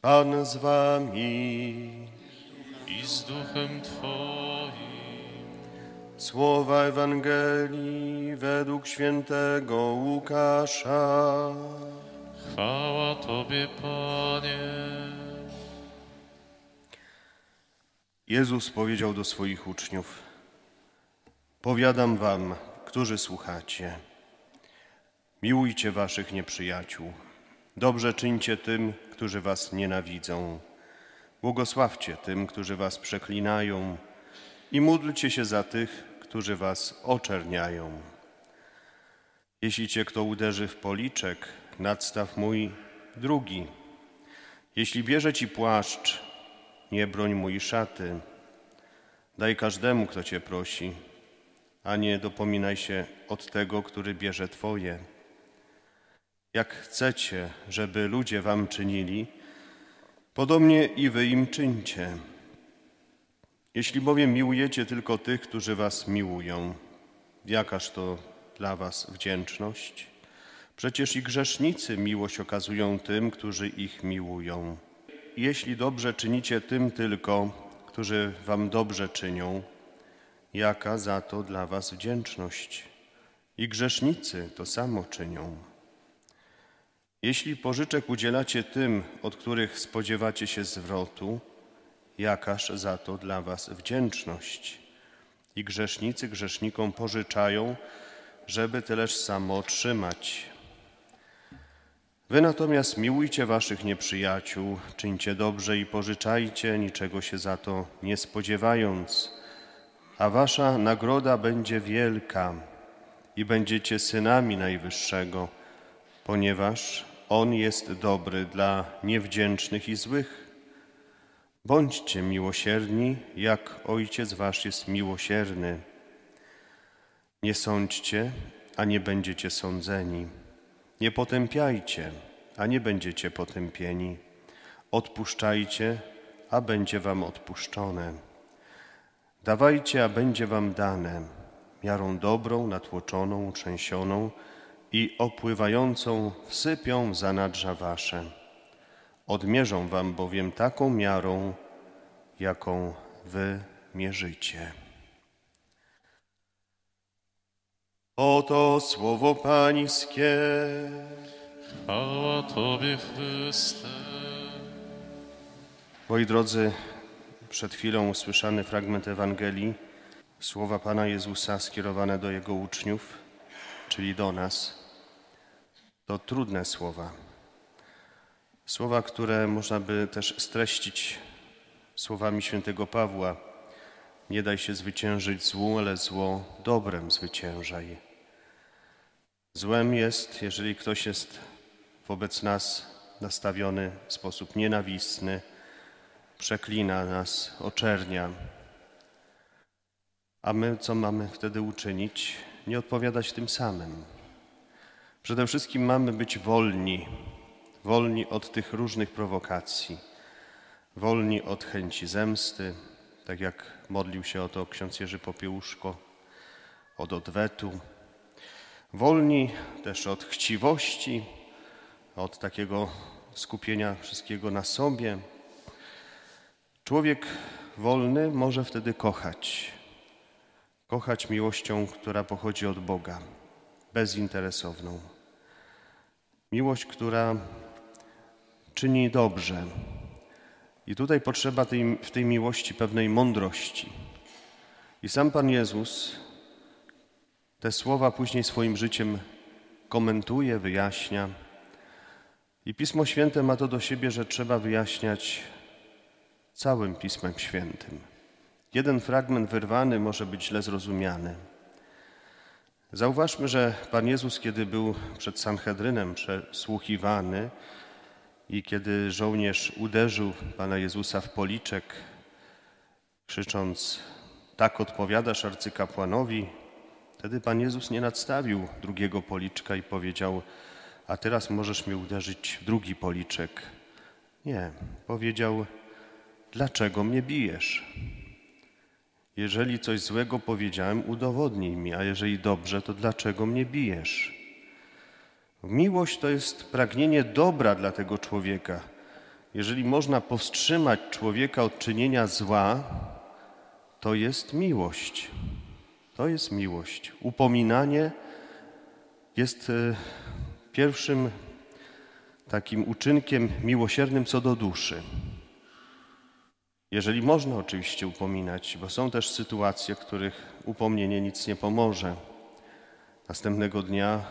Pan z wami. i z duchem Twoim. Słowa Ewangelii według świętego Łukasza. Chwała Tobie, Panie. Jezus powiedział do swoich uczniów: Powiadam wam, którzy słuchacie, miłujcie waszych nieprzyjaciół, dobrze czyńcie tym, którzy was nienawidzą, błogosławcie tym, którzy was przeklinają i módlcie się za tych, którzy was oczerniają. Jeśli cię kto uderzy w policzek, nadstaw mój drugi. Jeśli bierze ci płaszcz, nie broń i szaty. Daj każdemu, kto cię prosi, a nie dopominaj się od tego, który bierze twoje. Jak chcecie, żeby ludzie wam czynili, podobnie i wy im czyńcie. Jeśli bowiem miłujecie tylko tych, którzy was miłują, jakaż to dla was wdzięczność? Przecież i grzesznicy miłość okazują tym, którzy ich miłują. Jeśli dobrze czynicie tym tylko, którzy wam dobrze czynią, jaka za to dla was wdzięczność? I grzesznicy to samo czynią. Jeśli pożyczek udzielacie tym, od których spodziewacie się zwrotu, jakaż za to dla was wdzięczność? I grzesznicy grzesznikom pożyczają, żeby tyleż samo otrzymać. Wy natomiast miłujcie waszych nieprzyjaciół, czyńcie dobrze i pożyczajcie, niczego się za to nie spodziewając, a wasza nagroda będzie wielka i będziecie synami Najwyższego, ponieważ On jest dobry dla niewdzięcznych i złych. Bądźcie miłosierni, jak Ojciec Wasz jest miłosierny. Nie sądźcie, a nie będziecie sądzeni. Nie potępiajcie, a nie będziecie potępieni. Odpuszczajcie, a będzie wam odpuszczone. Dawajcie, a będzie wam dane, miarą dobrą, natłoczoną, trzęsioną i opływającą wsypią zanadrza wasze. Odmierzą wam bowiem taką miarą, jaką wy mierzycie. Oto słowo Pańskie. Chwała Tobie, Chryste. Moi drodzy, przed chwilą usłyszany fragment Ewangelii, słowa Pana Jezusa skierowane do Jego uczniów, czyli do nas, to trudne słowa. Słowa, które można by też streścić słowami świętego Pawła. Nie daj się zwyciężyć złu, ale zło dobrem zwyciężaj. Złem jest, jeżeli ktoś jest wobec nas nastawiony w sposób nienawistny, przeklina nas, oczernia. A my co mamy wtedy uczynić? Nie odpowiadać tym samym. Przede wszystkim mamy być wolni, wolni od tych różnych prowokacji, wolni od chęci zemsty, tak jak modlił się o to ksiądz Jerzy Popiełuszko, od odwetu, wolni też od chciwości, od takiego skupienia wszystkiego na sobie. Człowiek wolny może wtedy kochać. Kochać miłością, która pochodzi od Boga, bezinteresowną. Miłość, która czyni dobrze. I tutaj potrzeba tej, w tej miłości pewnej mądrości. I sam Pan Jezus te słowa później swoim życiem komentuje, wyjaśnia. I Pismo Święte ma to do siebie, że trzeba wyjaśniać całym Pismem Świętym. Jeden fragment wyrwany może być źle zrozumiany. Zauważmy, że Pan Jezus, kiedy był przed Sanhedrynem przesłuchiwany i kiedy żołnierz uderzył Pana Jezusa w policzek, krzycząc, tak odpowiadasz arcykapłanowi, wtedy Pan Jezus nie nadstawił drugiego policzka i powiedział, a teraz możesz mnie uderzyć w drugi policzek. Nie, powiedział, dlaczego mnie bijesz? Jeżeli coś złego powiedziałem, udowodnij mi, a jeżeli dobrze, to dlaczego mnie bijesz? Miłość to jest pragnienie dobra dla tego człowieka. jeżeli można powstrzymać człowieka od czynienia zła, to jest miłość. To jest miłość. Upominanie jest e, pierwszym takim uczynkiem miłosiernym co do duszy. Jeżeli można oczywiście upominać, bo są też sytuacje, w których upomnienie nic nie pomoże. Następnego dnia,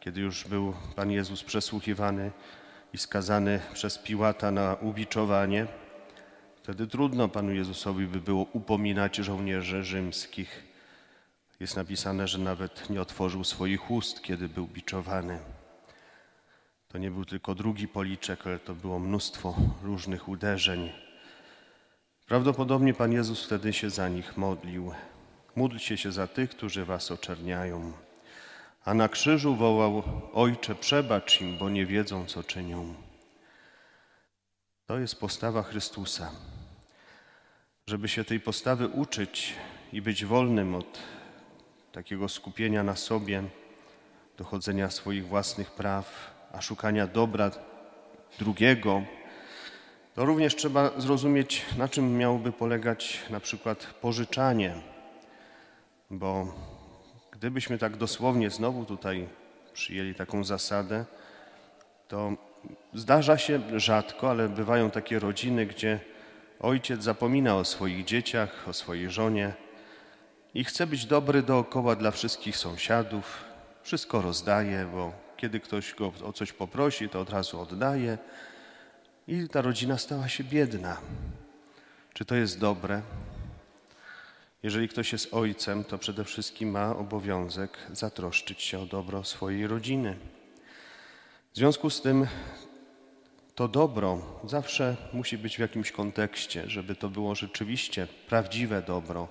kiedy już był Pan Jezus przesłuchiwany i skazany przez Piłata na ubiczowanie, wtedy trudno Panu Jezusowi by było upominać żołnierzy rzymskich. Jest napisane, że nawet nie otworzył swoich ust, kiedy był biczowany. To nie był tylko drugi policzek, ale to było mnóstwo różnych uderzeń. Prawdopodobnie Pan Jezus wtedy się za nich modlił. Módlcie się za tych, którzy was oczerniają. A na krzyżu wołał: Ojcze, przebacz im, bo nie wiedzą, co czynią. To jest postawa Chrystusa. Żeby się tej postawy uczyć i być wolnym od takiego skupienia na sobie, dochodzenia swoich własnych praw, a szukania dobra drugiego, to również trzeba zrozumieć, na czym miałoby polegać na przykład pożyczanie, bo gdybyśmy tak dosłownie znowu tutaj przyjęli taką zasadę, to zdarza się rzadko, ale bywają takie rodziny, gdzie ojciec zapomina o swoich dzieciach, o swojej żonie i chce być dobry dookoła dla wszystkich sąsiadów, wszystko rozdaje, bo kiedy ktoś go o coś poprosi, to od razu oddaje i ta rodzina stała się biedna. Czy to jest dobre? Jeżeli ktoś jest ojcem, to przede wszystkim ma obowiązek zatroszczyć się o dobro swojej rodziny. W związku z tym to dobro zawsze musi być w jakimś kontekście, żeby to było rzeczywiście prawdziwe dobro.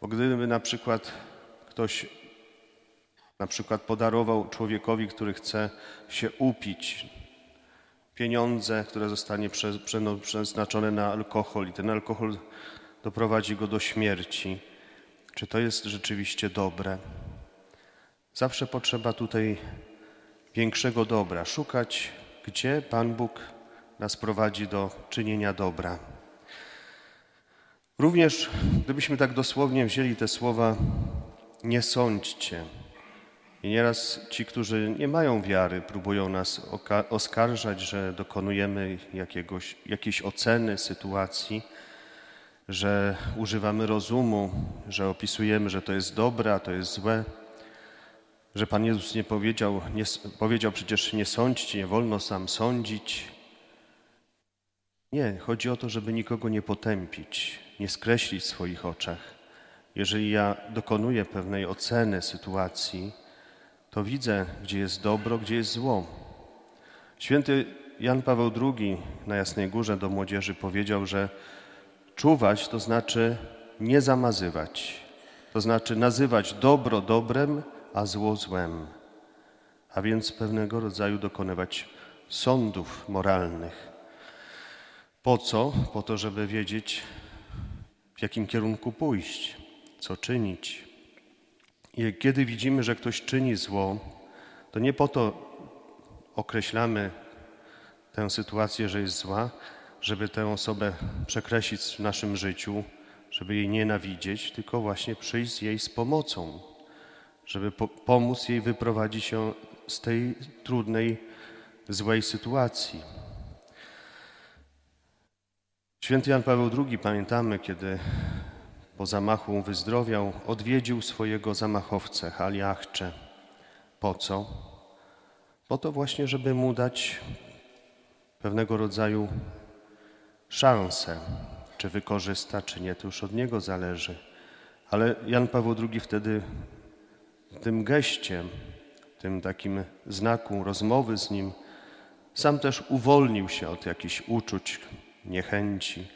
Bo gdyby na przykład ktoś na przykład podarował człowiekowi, który chce się upić, pieniądze, które zostanie prze, prze, przeznaczone na alkohol i ten alkohol doprowadzi go do śmierci. Czy to jest rzeczywiście dobre? Zawsze potrzeba tutaj większego dobra, szukać, gdzie Pan Bóg nas prowadzi do czynienia dobra. Również, gdybyśmy tak dosłownie wzięli te słowa, nie sądźcie. I nieraz ci, którzy nie mają wiary, próbują nas oskarżać, że dokonujemy jakiegoś, jakiejś oceny sytuacji, że używamy rozumu, że opisujemy, że to jest dobre, a to jest złe, że Pan Jezus nie powiedział, nie, powiedział przecież nie sądźcie, nie wolno sam sądzić. Nie, chodzi o to, żeby nikogo nie potępić, nie skreślić w swoich oczach. Jeżeli ja dokonuję pewnej oceny sytuacji, to widzę, gdzie jest dobro, gdzie jest zło. Święty Jan Paweł II na Jasnej Górze do młodzieży powiedział, że czuwać to znaczy nie zamazywać, to znaczy nazywać dobro dobrem, a zło złem, a więc pewnego rodzaju dokonywać sądów moralnych. Po co? Po to, żeby wiedzieć, w jakim kierunku pójść, co czynić. Kiedy widzimy, że ktoś czyni zło, to nie po to określamy tę sytuację, że jest zła, żeby tę osobę przekreślić w naszym życiu, żeby jej nienawidzieć, tylko właśnie przyjść jej z pomocą, żeby po pomóc jej wyprowadzić się z tej trudnej, złej sytuacji. Święty Jan Paweł II, pamiętamy, kiedy po zamachu wyzdrowiał, odwiedził swojego zamachowcę, Haliachcze. Po co? Po to właśnie, żeby mu dać pewnego rodzaju szansę. Czy wykorzysta, czy nie, to już od niego zależy. Ale Jan Paweł II wtedy tym geście, tym takim znaku rozmowy z nim, sam też uwolnił się od jakichś uczuć, niechęci,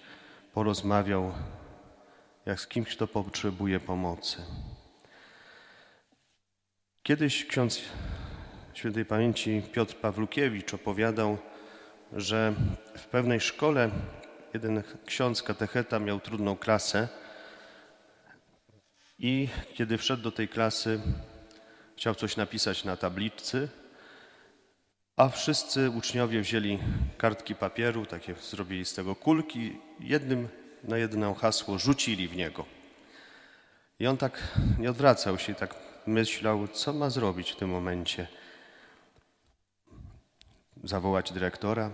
porozmawiał jak z kimś, kto potrzebuje pomocy. Kiedyś ksiądz świętej pamięci Piotr Pawlukiewicz opowiadał, że w pewnej szkole jeden ksiądz katecheta miał trudną klasę i kiedy wszedł do tej klasy, chciał coś napisać na tabliczce A wszyscy uczniowie wzięli kartki papieru, takie zrobili z tego kulki, jednym na jedno hasło rzucili w niego. I on tak nie odwracał się, tak myślał, co ma zrobić w tym momencie. Zawołać dyrektora,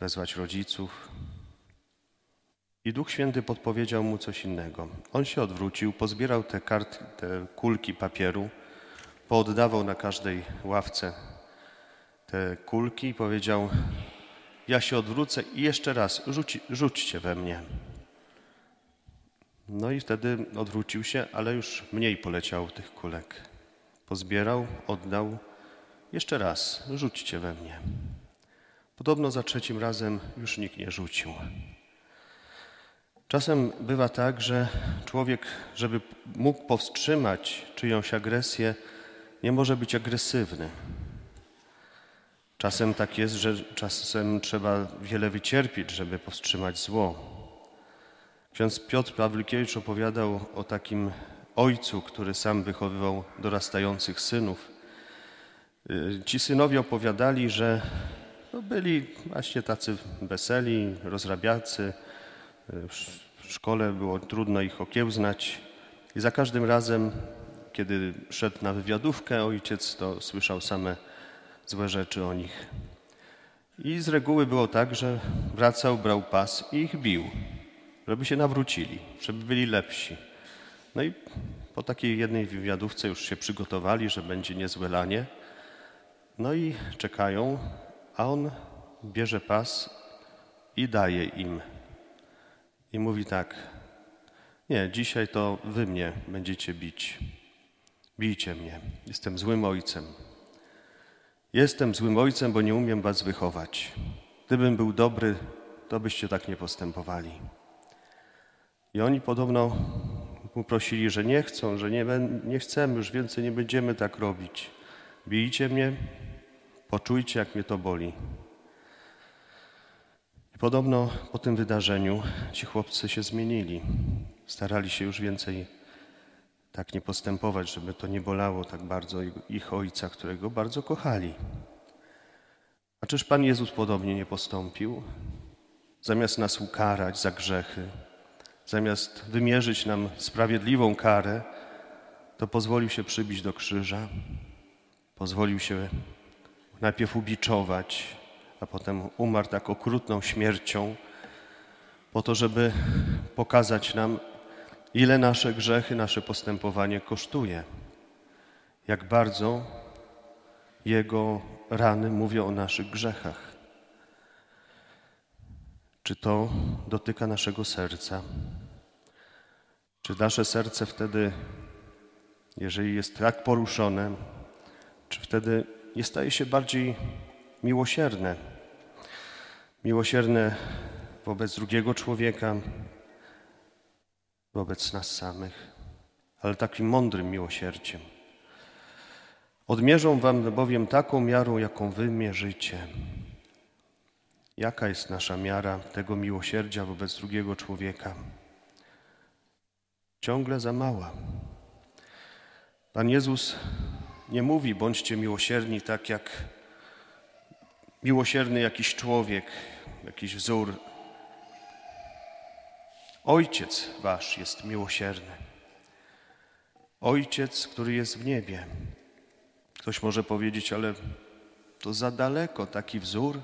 wezwać rodziców. I Duch Święty podpowiedział mu coś innego. On się odwrócił, pozbierał te kartki, te kulki papieru, pooddawał na każdej ławce te kulki i powiedział: Ja się odwrócę i jeszcze raz rzuci, rzućcie we mnie. No i wtedy odwrócił się, ale już mniej poleciało tych kulek. Pozbierał, oddał. Jeszcze raz, rzućcie we mnie. Podobno za trzecim razem już nikt nie rzucił. Czasem bywa tak, że człowiek, żeby mógł powstrzymać czyjąś agresję, nie może być agresywny. Czasem tak jest, że czasem trzeba wiele wycierpieć, żeby powstrzymać zło. Ksiądz Piotr Pawlikiewicz opowiadał o takim ojcu, który sam wychowywał dorastających synów. Y, Ci synowie opowiadali, że no byli właśnie tacy weseli, rozrabiacy. Y, W szkole było trudno ich okiełznać i za każdym razem, kiedy szedł na wywiadówkę, ojciec to słyszał same złe rzeczy o nich. I z reguły było tak, że wracał, brał pas i ich bił, żeby się nawrócili, żeby byli lepsi. No i po takiej jednej wywiadówce już się przygotowali, że będzie niezłe lanie. No i czekają, a on bierze pas i daje im. I mówi tak: Nie, dzisiaj to wy mnie będziecie bić. Bijcie mnie. Jestem złym ojcem. Jestem złym ojcem, bo nie umiem was wychować. Gdybym był dobry, to byście tak nie postępowali. I oni podobno mu prosili, że nie chcą, że nie, nie chcemy, już więcej nie będziemy tak robić. Bijcie mnie, poczujcie, jak mnie to boli. I podobno po tym wydarzeniu ci chłopcy się zmienili. Starali się już więcej tak nie postępować, żeby to nie bolało tak bardzo ich- ojca, którego bardzo kochali. A czyż Pan Jezus podobnie nie postąpił? Zamiast nas ukarać za grzechy, zamiast wymierzyć nam sprawiedliwą karę, to pozwolił się przybić do krzyża, pozwolił się najpierw ubiczować, a potem umarł tak okrutną śmiercią, po to, żeby pokazać nam, ile nasze grzechy, nasze postępowanie kosztuje, jak bardzo Jego rany mówią o naszych grzechach. Czy to dotyka naszego serca? Czy nasze serce wtedy, jeżeli jest tak poruszone, czy wtedy nie staje się bardziej miłosierne? Miłosierne wobec drugiego człowieka, wobec nas samych, ale takim mądrym miłosierdziem. Odmierzą wam bowiem taką miarą, jaką wy mierzycie. Jaka jest nasza miara tego miłosierdzia wobec drugiego człowieka? Ciągle za mała. Pan Jezus nie mówi, bądźcie miłosierni tak jak miłosierny jakiś człowiek, jakiś wzór. Ojciec wasz jest miłosierny. Ojciec, który jest w niebie. Ktoś może powiedzieć, ale to za daleko, taki wzór,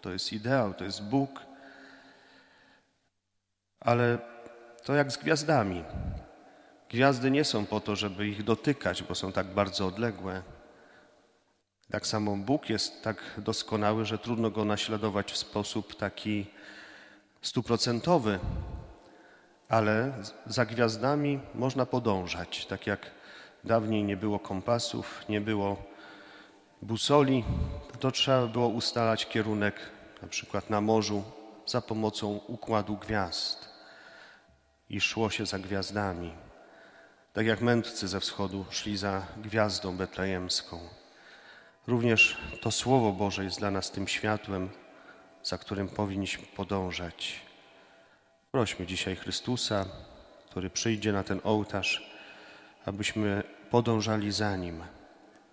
to jest ideał, to jest Bóg. Ale to jak z gwiazdami. Gwiazdy nie są po to, żeby ich dotykać, bo są tak bardzo odległe. Tak samo Bóg jest tak doskonały, że trudno go naśladować w sposób taki stuprocentowy, ale za gwiazdami można podążać. Tak jak dawniej nie było kompasów, nie było busoli, to trzeba było ustalać kierunek na przykład na morzu za pomocą układu gwiazd i szło się za gwiazdami. Tak jak mędrcy ze wschodu szli za gwiazdą betlejemską. Również to Słowo Boże jest dla nas tym światłem, za którym powinniśmy podążać. Prośmy dzisiaj Chrystusa, który przyjdzie na ten ołtarz, abyśmy podążali za Nim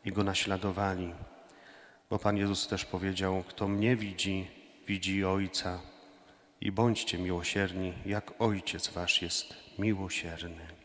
i Go naśladowali. Bo Pan Jezus też powiedział, kto mnie widzi, widzi Ojca. I bądźcie miłosierni, jak Ojciec Wasz jest miłosierny.